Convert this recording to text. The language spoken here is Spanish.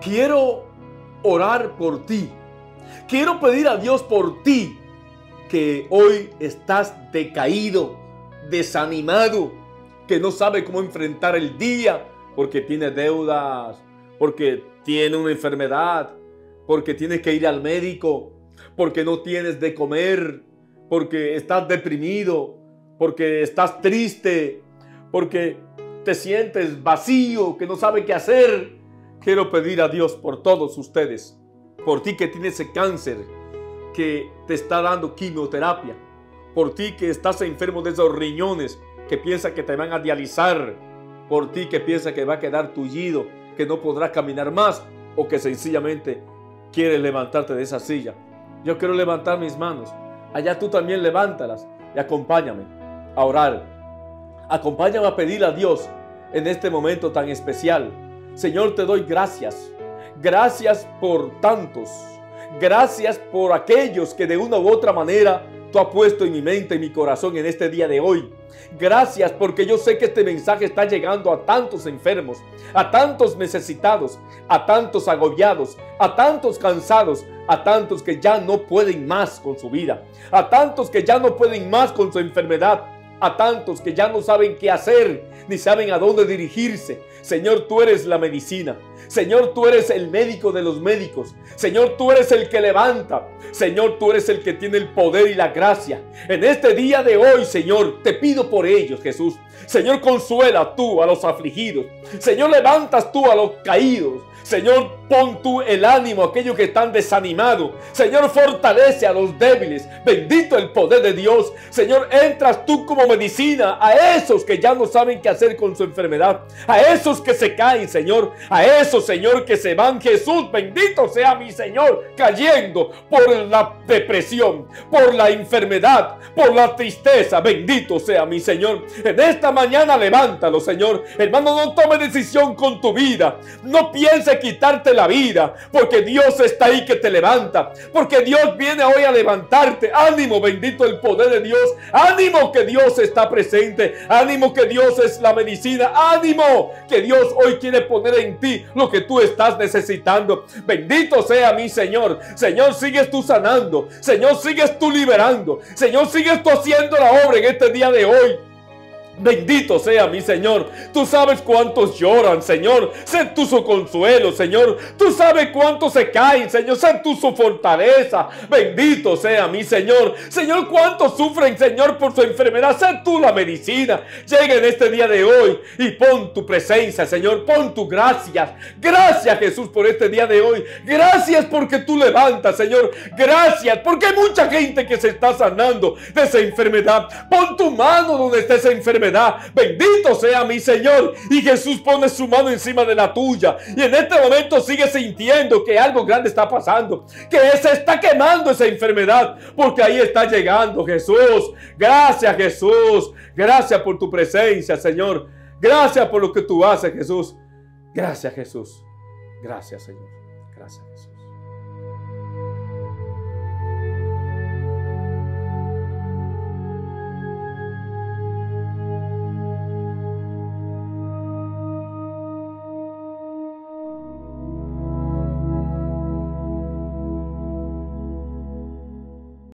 quiero orar por ti. Quiero pedir a Dios por ti que hoy estás decaído, desanimado, que no sabe cómo enfrentar el día porque tiene deudas, porque tiene una enfermedad, porque tienes que ir al médico, porque no tienes de comer, porque estás deprimido, porque estás triste, porque te sientes vacío, que no sabe qué hacer. Quiero pedir a Dios por todos ustedes, por ti que tienes ese cáncer, que te está dando quimioterapia, por ti que estás enfermo de esos riñones, que piensa que te van a dializar, por ti que piensa que va a quedar tullido, que no podrás caminar más o que sencillamente quieres levantarte de esa silla. Yo quiero levantar mis manos. Allá tú también levántalas y acompáñame a orar. Acompáñame a pedir a Dios en este momento tan especial. Señor, te doy gracias. Gracias por tantos. Gracias por aquellos que de una u otra manera tú has puesto en mi mente, en mi corazón en este día de hoy. Gracias porque yo sé que este mensaje está llegando a tantos enfermos, a tantos necesitados, a tantos agobiados, a tantos cansados, a tantos que ya no pueden más con su vida, a tantos que ya no pueden más con su enfermedad, a tantos que ya no saben qué hacer ni saben a dónde dirigirse. Señor, tú eres la medicina. Señor, tú eres el médico de los médicos. Señor, tú eres el que levanta. Señor, tú eres el que tiene el poder y la gracia. En este día de hoy, Señor, te pido por ellos, Jesús. Señor, consuela tú a los afligidos. Señor, levantas tú a los caídos. Señor, pon tú el ánimo a aquellos que están desanimados. Señor, fortalece a los débiles. Bendito el poder de Dios. Señor, entras tú como medicina a esos que ya no saben qué hacer con su enfermedad. A esos que se caen, Señor. A esos, Señor, que se van. Jesús, bendito sea mi Señor, cayendo por la depresión, por la enfermedad, por la tristeza. Bendito sea mi Señor. En esta mañana levántalo, Señor. Hermano, no tome decisión con tu vida. No piense quitarte la vida, porque Dios está ahí que te levanta, porque Dios viene hoy a levantarte. Ánimo, bendito el poder de Dios. Ánimo que Dios está presente. Ánimo que Dios es la medicina. Ánimo que Dios hoy quiere poner en ti lo que tú estás necesitando. Bendito sea mi Señor. Señor, sigues tú sanando. Señor, sigues tú liberando. Señor, sigues tú haciendo la obra en este día de hoy. Bendito sea mi Señor. Tú sabes cuántos lloran, Señor. Sé tú su consuelo, Señor. Tú sabes cuántos se caen, Señor. Sé tú su fortaleza. Bendito sea mi Señor. Señor, cuántos sufren, Señor, por su enfermedad. Sé tú la medicina. Llega en este día de hoy y pon tu presencia, Señor. Pon tu gracias. Gracias, Jesús, por este día de hoy. Gracias porque tú levantas, Señor. Gracias porque hay mucha gente que se está sanando de esa enfermedad. Pon tu mano donde está esa Bendito sea mi Señor. Y Jesús pone su mano encima de la tuya. Y en este momento sigue sintiendo que algo grande está pasando. Que se está quemando esa enfermedad. Porque ahí está llegando Jesús. Gracias Jesús. Gracias por tu presencia, Señor. Gracias por lo que tú haces, Jesús. Gracias Jesús. Gracias Señor. Gracias Jesús.